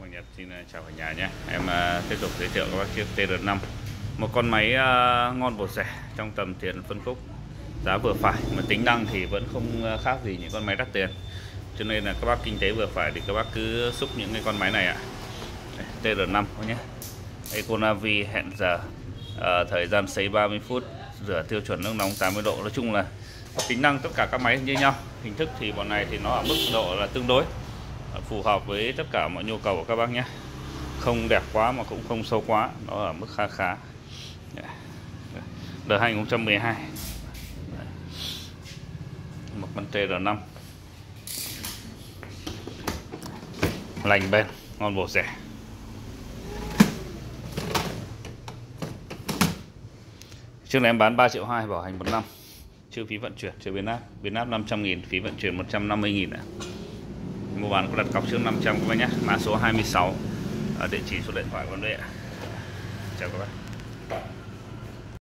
Hoàng Nhật. Xin ờ, chào cả nhà nhé. Em uh, tiếp tục giới thiệu các bác chiếc TR5 Một con máy uh, ngon bột rẻ trong tầm tiền phân khúc. Giá vừa phải mà tính năng thì vẫn không khác gì những con máy đắt tiền. Cho nên là các bác kinh tế vừa phải thì các bác cứ xúc những cái con máy này ạ. À. TR5 thôi nhé. Econavi hẹn giờ uh, Thời gian sấy 30 phút Rửa tiêu chuẩn nước nóng 80 độ. Nói chung là tính năng tất cả các máy như nhau Hình thức thì bọn này thì nó ở mức độ là tương đối phù hợp với tất cả mọi nhu cầu của các bác nhé. Không đẹp quá mà cũng không sâu quá nó ở mức khá khá. Dạ. Dạ. Đời 2012 dạ. một con TR5 lành bên, ngon bổ rẻ. Trước này em bán 3 triệu 2 bảo hành một năm. Chưa phí vận chuyển chưa biến áp biến áp 500 nghìn, phí vận chuyển 150 nghìn ạ. à mua bán có đặt cọc trước 500 các bác nhé. Mã số 26 ở địa chỉ số điện thoại của anh ạ. Chào các bác.